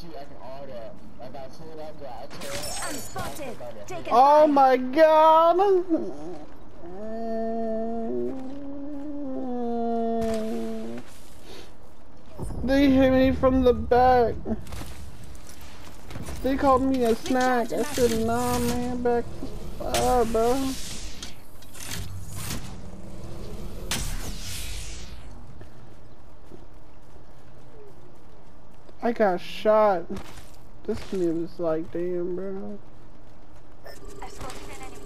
she acting all that. Like I told that guy, I told her. I'm spotted. Taken Oh my god! They hit me from the back. They called me a snack. I said, nah, man, back to fire, bro. I got shot. This nigga was like, damn, bro. I've spotted an enemy.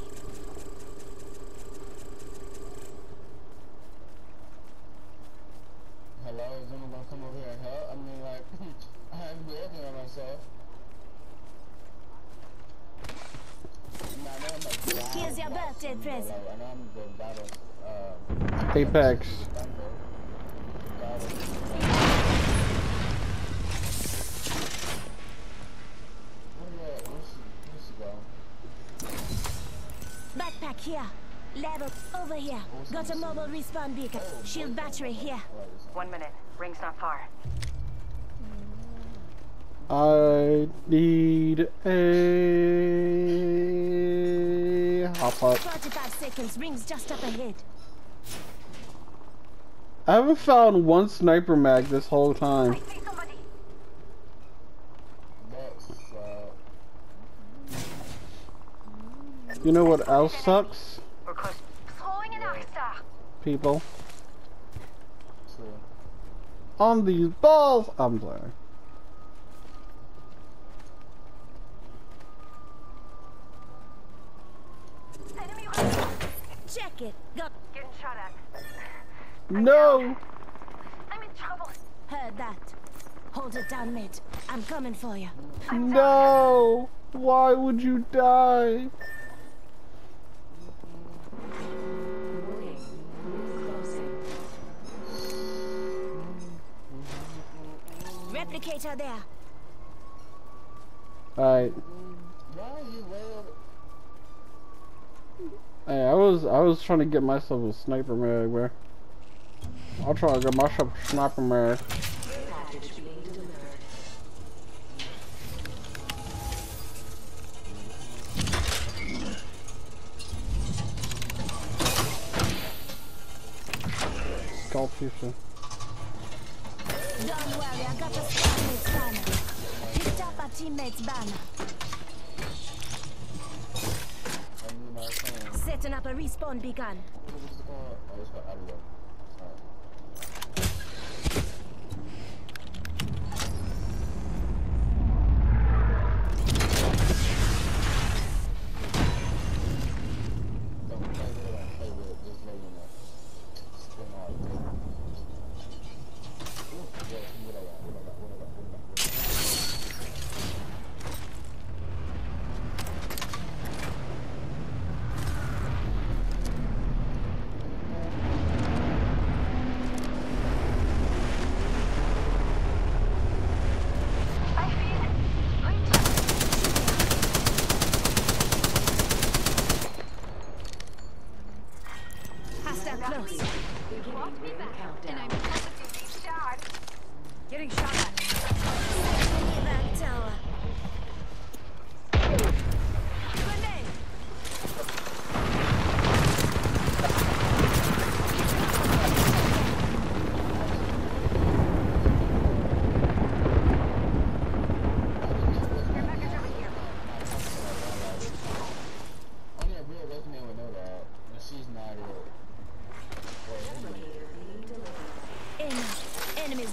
Hello, is anyone gonna come over here and help? I mean, like, I haven't been working on myself. Nah, I know I'm like, down, Here's your birthday present. Like, I know I'm the battle, uh, Apex. Here. Level over here. Got a mobile respawn beacon. Shield battery here. One minute. Ring's not far. I need a hop up. 45 seconds. Rings just up ahead. I haven't found one sniper mag this whole time. see somebody. That's, uh, You know what else sucks? We're close. Throwing an arc star. People. On these balls! I'm sorry. Check it. Got. Getting shot at. No! I'm in trouble. Heard that. Hold it down, mate. I'm coming for you. No! Why would you die? Replicator there. Alright. Hey, I was I was trying to get myself a sniper mag, bro. I'll try to get myself a sniper mag. Skull future. Setting up a respawn beacon.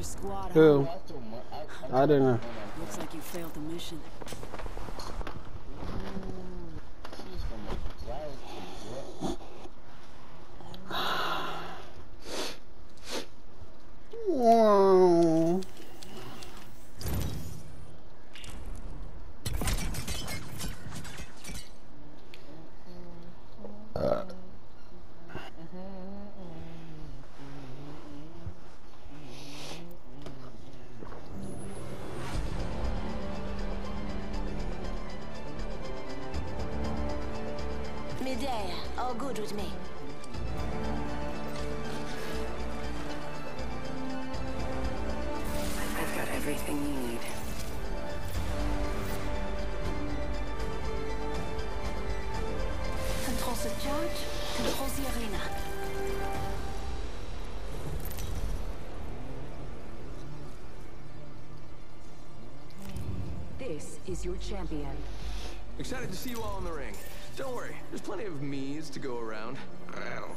your squad. Who? I don't know. Looks like you failed the mission. All good with me. I've got everything you need. Control the charge, control the arena. This is your champion. Excited to see you all in the ring. Don't worry, there's plenty of me's to go around. Ow.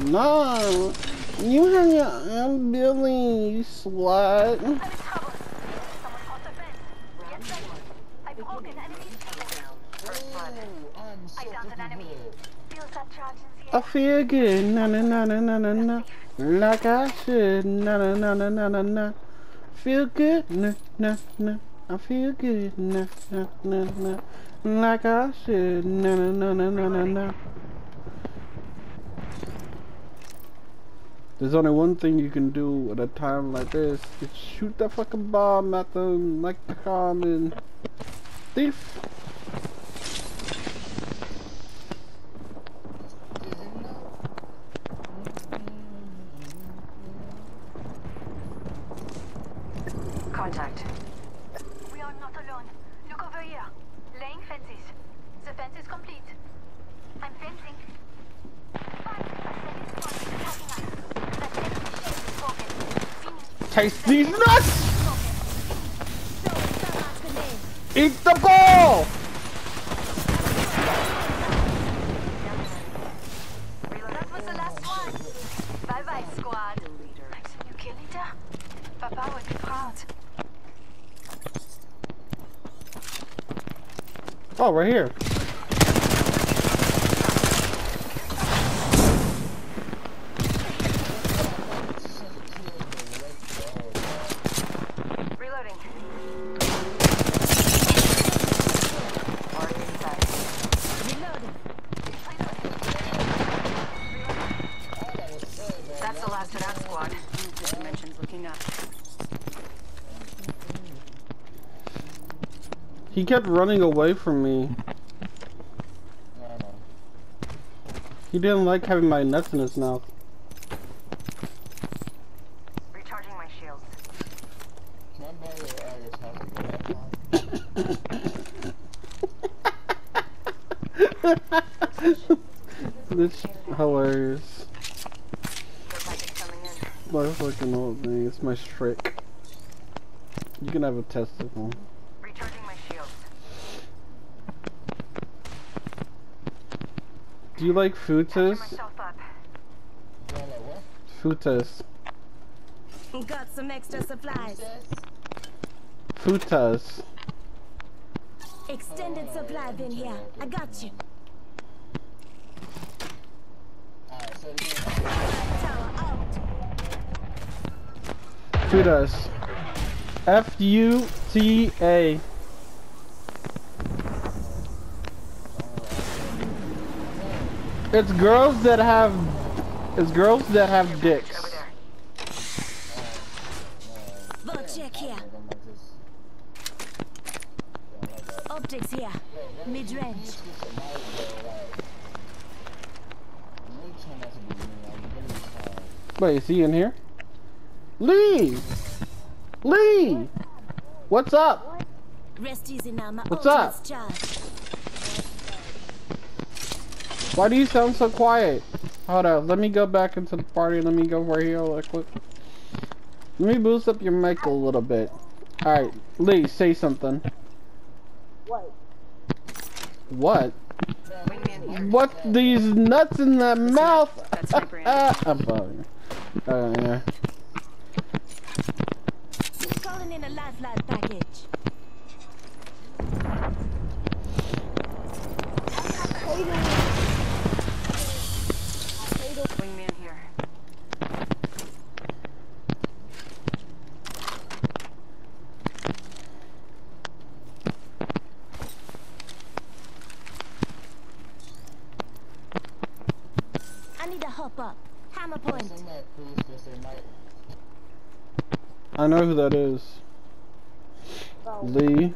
enemy. good. Feels that charge in the I feel good, na na na na na na na, like I should, na na na na na na na. Feel good, na na na. I feel good, na na na na, like I should, na na na na na na na. There's only one thing you can do at a time like this. It's shoot that fucking bomb at them like the common thief. Contact. We are not alone. Look over here. Laying fences. The fence is complete. I'm fencing. Five. A second squad is attacking us. That enemy shield is broken. Meaning Eat the ball! Oh, right here. Reloading. Mark inside. Reloading. That's the last of that squad. This dimension's looking up. He kept running away from me. He didn't like having my nuts in his mouth. Recharging my shields. Can I borrow your. This hilarious. Looks like it's coming in. My fucking old thing. It's my strick. You can have a testicle. Recharging my shields. Do you like Patching futas? myself up. Do I like what? Futas. Got some extra supplies. Futas. Extended supply bin here. I got you. Alright, so again, Tower out. Futas. F U T A. It's girls that have. It's girls that have dicks. Check here. Optics here. Mid range. Wait, is he in here? Lee! Lee! What's up? Rest easy now. My What's up? Why do you sound so quiet? Hold on, let me go back into the party. Let me go over here real quick. Let me boost up your mic a little bit. Alright, Lee, say something. What? What? What these nuts in the mouth? That's my brand. Ah, I'm bugging. Oh yeah. Calling in a lifeline package. Wingman here. I need to hop up. Hammer point. I know who that is. Oh. Lee.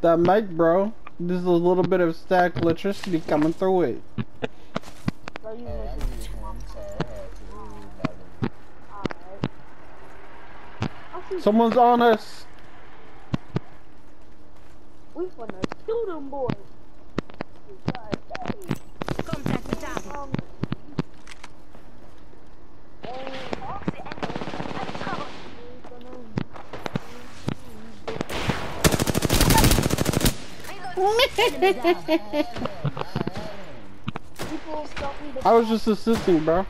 That mic, bro. There's a little bit of static electricity coming through it. So you make alright. Someone's on us. We finna shoot them boys. God, hey, Contact the target. um, Walk the enemy. I'm in trouble. Enemy down. people stop me to I was just assisting, bro.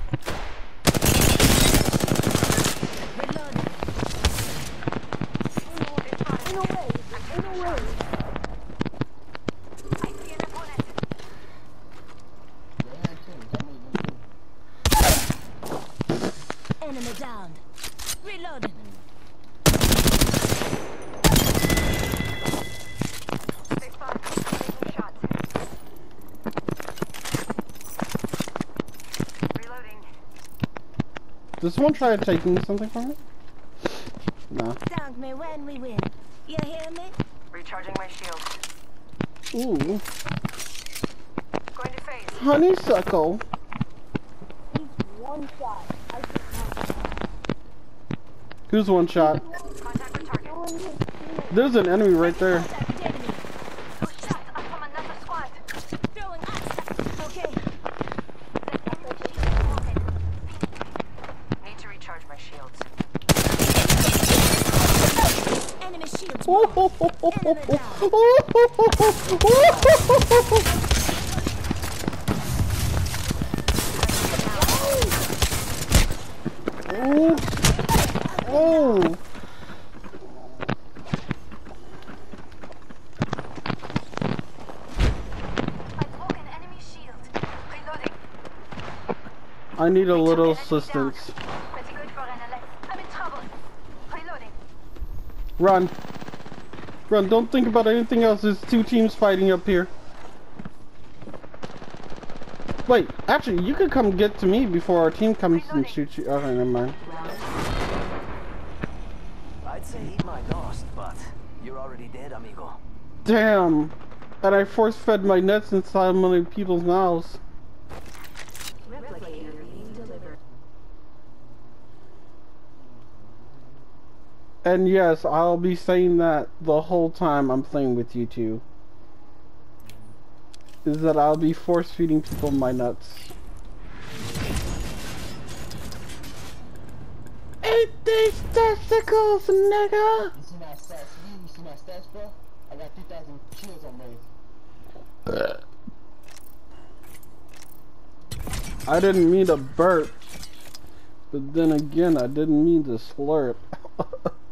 Enemy down. Reloading. Stay fine. Taking shots. Reloading. Does someone try taking something from it? No. Thank me when we win. You hear me? Recharging my shields. Ooh. Going to phase. Honeysuckle. He's one shot. I. Who's one shot? Contact with target. No one hit me. There's an enemy right there. Contact the enemy. Those shots are from another squad. Throwing ice. Okay. The enemy shield is broken. Need to recharge my shields. Enemy shields. Ooh. Broken. Enemy down. Ooh. Oh. I broke an enemy shield. Reloading. I need a little assistance. Pretty good for an elect. I'm in trouble. Reloading. Run. Run, don't think about anything else. There's two teams fighting up here. Wait, actually, you could come get to me before our team comes and shoots you. Okay, never mind. I'd say he might lost, but you're already dead, amigo. Damn. And I force fed my nuts inside many people's mouths. And yes, I'll be saying that the whole time I'm playing with you two. Is that I'll be force feeding people my nuts. Eat these testicles, nigga! You see my stats, you, see my stats, bro? I got 3,000 kills on. I didn't mean to burp. But then again, I didn't mean to slurp.